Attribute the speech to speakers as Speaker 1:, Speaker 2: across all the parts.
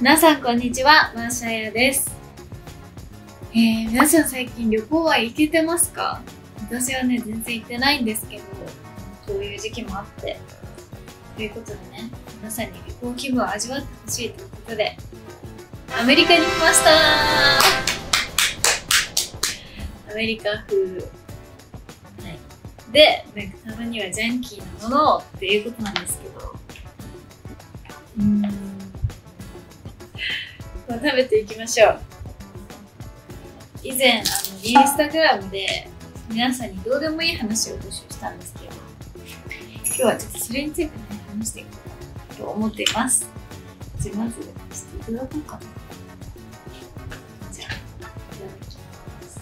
Speaker 1: 皆さんこんにちは、マーシャヤです。えー、皆さん最近旅行は行けてますか？私はね、全然行ってないんですけど、そういう時期もあって。ということでね、皆さんに旅行気分を味わってほしいということで、アメリカに来ましたアメリカ風。はい。で、なんかたまにはジャンキーなものをっていうことなんですけど、まあ、食べていきましょう。以前、あの、インスタグラムで皆さんにどうでもいい話を募集したんですけど、今日はちょっとそれについてね、話していこうと思っています。じゃあ、まず、ちょっといただこうかな。じゃあ、いただきます。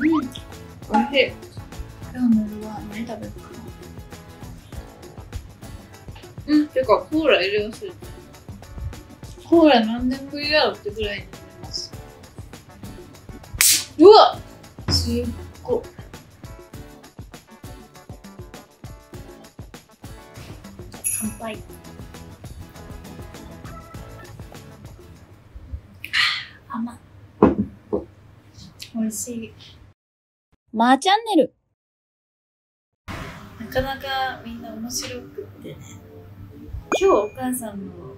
Speaker 1: うん、おいしい。今日の夜は何食べるかな？うん、てか、コーラ入れ忘れた。コーラ何年ぶりだろうってぐらいに飲めます。うわすっごい。乾杯。甘い。美味しい。
Speaker 2: まーチャンネル。
Speaker 1: なかなかみんな面白くってね。今日お母さんの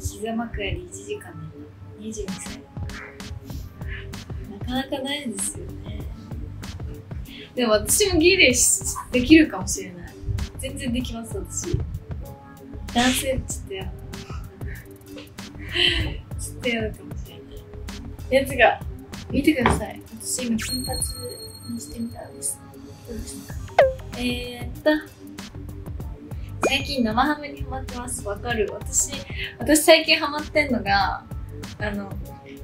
Speaker 1: 膝枕で1時間寝た22歳。なかなかないですよね。でも私もギリできるかもしれない。全然できます、私。男性ちょっとやだ。ちょっとやだかもしれない。やつが、見てください。私今金髪にしてみたんです。どうですかえー、っと、最近生ハムにハマってます。わかる私、私最近ハマってんのが、あの、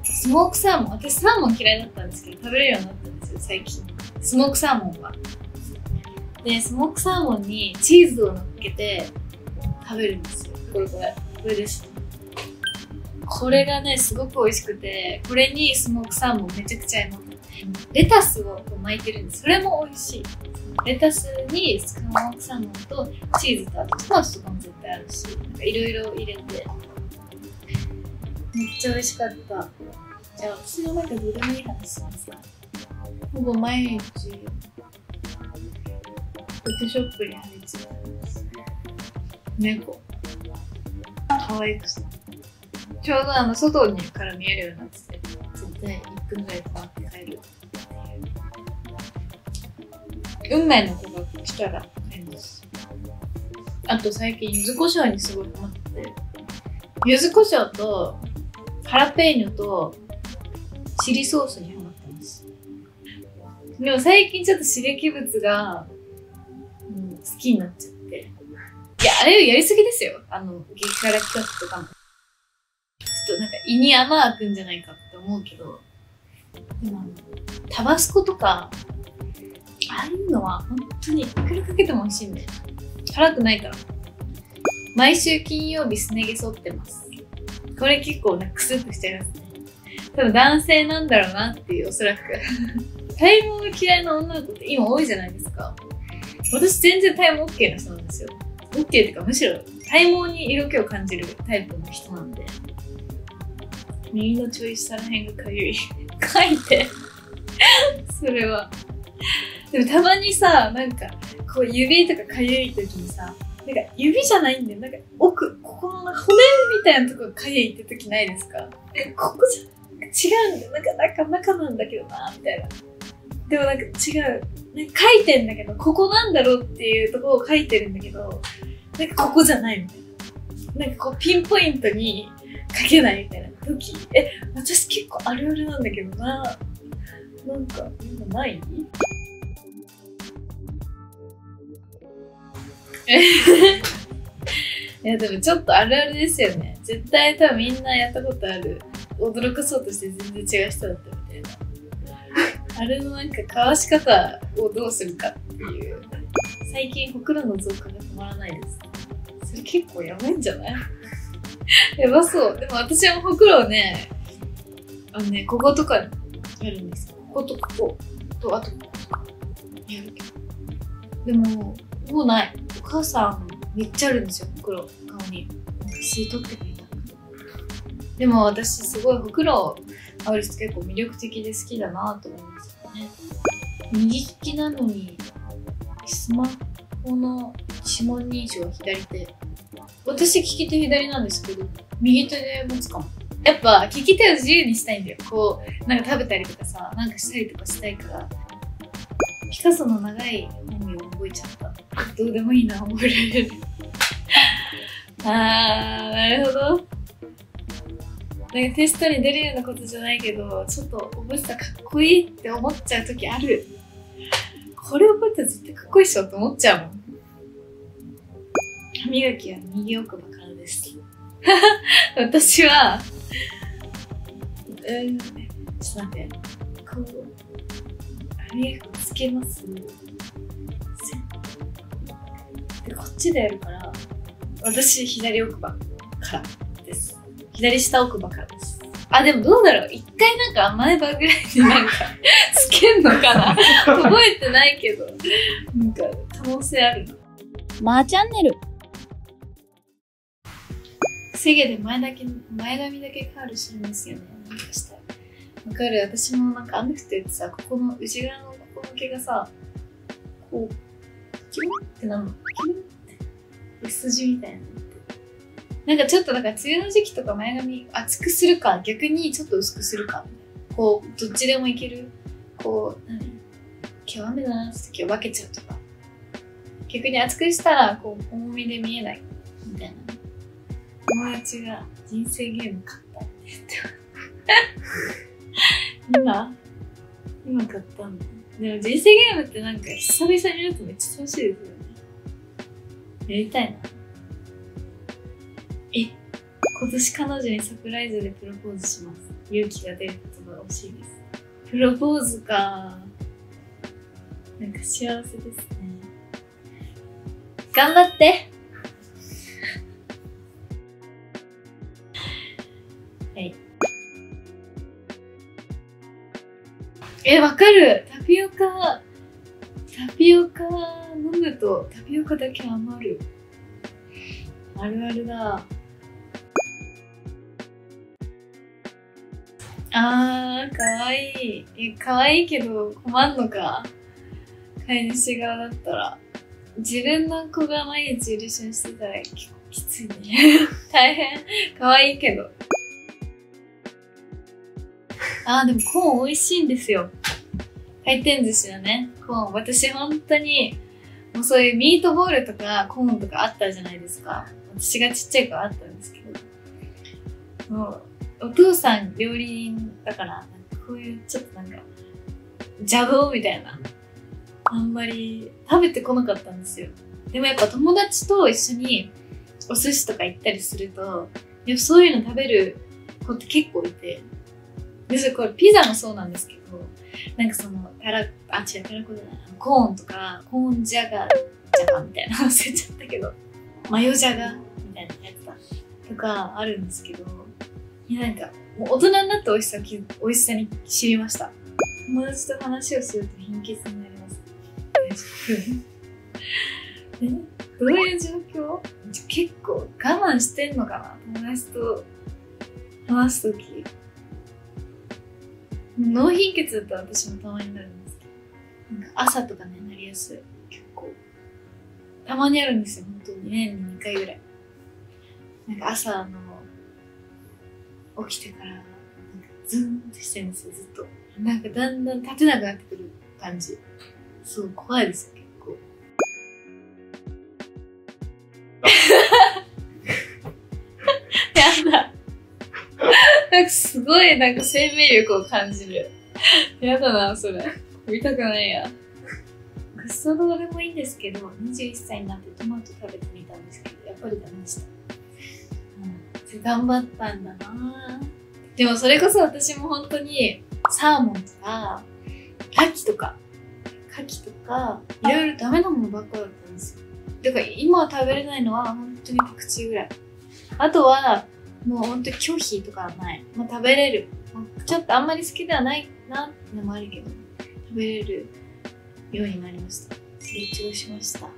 Speaker 1: スモークサーモン。私サーモン嫌いだったんですけど、食べれるようになったんですよ、最近。スモークサーモンが。で、スモークサーモンにチーズを乗っけて食べるんですよ。これこれ。これです。これがね、すごく美味しくて、これにスモークサーモンめちゃくちゃ合います。レタスを巻いてるんです。それも美味しい。レタスにスモークサーモンとチーズとあとトマトとかも絶対あるし、なんかいろいろ入れて、めっちゃ美味しかった。じゃあ私の中でどうでもいい話しますかほぼ毎日、ペットショップに張り付いてます。猫。可愛くさ。ちょうどあの外にから見えるようになってて、絶対1分ぐらい待って帰る。運命の子が来たら帰ります。あと最近、柚子胡椒にすごいハマってて、柚子胡椒とハラペーニョとチリソースにハマってます。でも最近ちょっと刺激物が、うん、好きになっちゃって。いや、あれをやりすぎですよ。あの、激辛企画とかも。ちょっとなんか胃に穴開くんじゃないかって思うけど、でもあの、タバスコとか、ああいうのは本当にいくらかけても美味しいんで。辛くないから。毎週金曜日すね毛剃ってます。これ結構ね、クスッとしちゃいますね。多分男性なんだろうなっていう、おそらく。体毛が嫌いな女の子って今多いじゃないですか。私全然体毛 OK な人なんですよ。OK っていうかむしろ体毛に色気を感じるタイプの人なんで。右のちょい下らへんがかゆい。書いて。それは。でもたまにさ、なんか、こう指とかかゆい時にさ、なんか指じゃないんだよ。なんか奥、ここの骨みたいなとこがかゆいって時ないですか？え、ここじゃ、違うんだよ。なんか中、中なんだけどな、みたいな。でもなんか違う。なんか書いてんだけど、ここなんだろうっていうところを書いてるんだけど、なんかここじゃないみたいな。なんかこうピンポイントに書けないみたいな時、え、私結構あるあるなんだけどな。なんか、今ない？いやでもちょっとあるあるですよね。絶対多分みんなやったことある。驚かそうとして全然違う人だったみたいな。あれのなんかかわし方をどうするかっていう。最近ほくろの増加が止まらないです。それ結構やばいんじゃない？やばそう。でも私もほくろをね、あのね、こことかやるんですよ。こことここと、あとこことかやるけど。でも、もうない。お母さんめっちゃあるんですよほくろ顔に。なんか吸い取ってくれた。でも私すごいほくろある人結構魅力的で好きだなと思うんですよね。右利きなのにスマホの指紋認証は左手。私利き手左なんですけど右手で持つかも。やっぱ利き手を自由にしたいんだよ。こうなんか食べたりとかさなんかしたりとかしたいからピカソの長い本名を覚えちゃった。どうでもいいな覚えられる。あーなるほど。なんかテストに出るようなことじゃないけどちょっと覚えてたらかっこいいって思っちゃう時ある。これ覚えたら絶対かっこいいっしょって思っちゃうもん。歯磨きは右奥歯からです。私はうん。ちょっと待って。こう歯磨き粉つけますでこっちでやるから私左奥歯からです。左下奥歯からです。あでもどうだろう。一回なんか前歯ぐらいになんか つけんのかな？覚えてないけど。なんか可能性あるな。
Speaker 2: まーチャンネル。
Speaker 1: せげで前だけ前髪だけカールするんですよね。なんかしたら。わかる。私もなんか雨降っててさここの内側のここの毛がさこうキュンってなるのキュンって薄筋みたいななんかちょっとなんか梅雨の時期とか前髪厚くするか逆にちょっと薄くするか。こうどっちでもいける。こう何？今日雨だなって時は分けちゃうとか。逆に厚くしたらこう重みで見えない。友達が人生ゲーム買ったって言ってた。今？今買ったんだでも人生ゲームってなんか久々にやるとめっちゃ楽しいですよね。やりたいな。え今年彼女にサプライズでプロポーズします。勇気が出ることが欲しいです。プロポーズか。なんか幸せですね。頑張って。え、わかるタピオカ、タピオカ飲むとタピオカだけ余る。あるあるだ。あー、かわいい。え、かわいいけど困んのか？飼い主側だったら。自分の子が毎日許しにしてたら結構きついね。大変。かわいいけど。あー、でもコーン美味しいんですよ。回転寿司のね、コーン。私本当に、もうそういうミートボールとかコーンとかあったじゃないですか。私がちっちゃい頃あったんですけど。もう、お父さん料理人だから、なんかこういうちょっとなんか、邪道みたいな。あんまり食べてこなかったんですよ。でもやっぱ友達と一緒にお寿司とか行ったりすると、やそういうの食べる子って結構いて、で、それこれピザもそうなんですけど、なんかその、たら、あ、違う、たらこじゃない、コーンとか、コーンじゃが、じゃがみたいな忘れちゃったけど、マヨじゃがみたいなやつだとかあるんですけど、いやなんか、もう大人になって美味しさ、美味しさに知りました。友達と話をすると貧血になります。えどういう状況？結構我慢してんのかな？友達と話すとき。脳貧血だと私もたまになるんですけど、なんか朝とかね、なりやすい。結構。たまにあるんですよ、本当に。年に2回ぐらい。なんか朝の、起きてから、なんかズーンってしてるんですよ、ずっと。なんかだんだん立てなくなってくる感じ。すごい、怖いですよ、ごいなんか生命力を感じる。やだな、それ。見たくないや。クソどうでもいいんですけど、21歳になってトマト食べてみたんですけど、やっぱりダメでした。うん、頑張ったんだなでもそれこそ私も本当にサーモンとか、牡蠣とか、牡蠣とか、いろいろダメなものばっかだったんですよ。だから今食べれないのは本当にパクチーぐらい。あとは、もう本当に拒否とかはない。もう食べれる。ちょっとあんまり好きではないなってのもあるけど、食べれるようになりました。成長しました。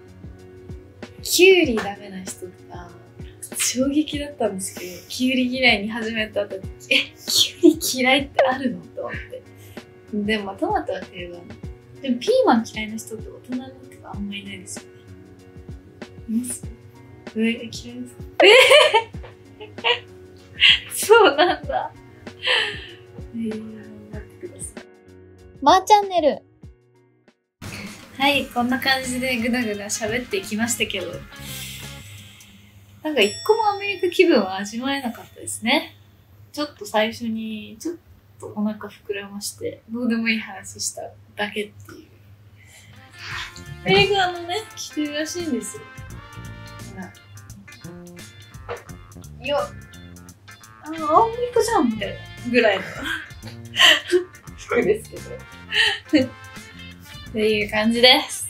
Speaker 1: キュウリダメな人とか、衝撃だったんですけど、キュウリ嫌いに始めた時、え、キュウリ嫌いってあるの？と思って。でも、トマトは定番。でも、ピーマン嫌いな人って大人になってからあんまりいないですよね。います？え、嫌いですか？え？そうなんだ。えー、待ってください。
Speaker 2: まーチャンネル。
Speaker 1: はい、こんな感じでぐだぐだ喋っていきましたけど、なんか一個もアメリカ気分は味わえなかったですね。ちょっと最初に、ちょっとお腹膨らまして、どうでもいい話しただけっていう。映画のね、来てるらしいんですよ。よっ。あ、青森子じゃんみたいなぐらいの服ですけど。っていう感じです。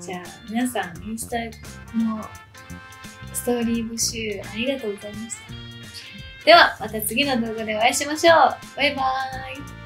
Speaker 1: じゃあ、皆さん、インスタのストーリー募集ありがとうございました。では、また次の動画でお会いしましょう。バイバーイ。